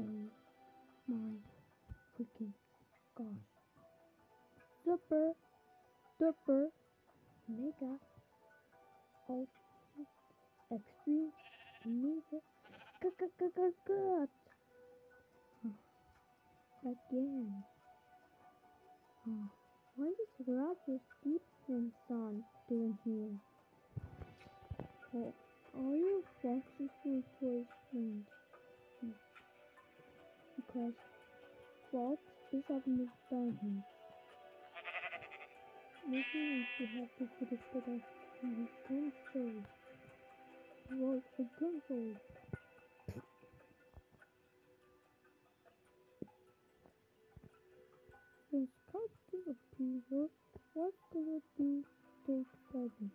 Oh my freaking gosh. Super duper mega ultimate extreme mega gut again. What is Roger Stevenson doing here? Oh, all your foxes press what is happening down here. Maybe we have to put it for the console. What a console! Since cut disappears, what will be take seven?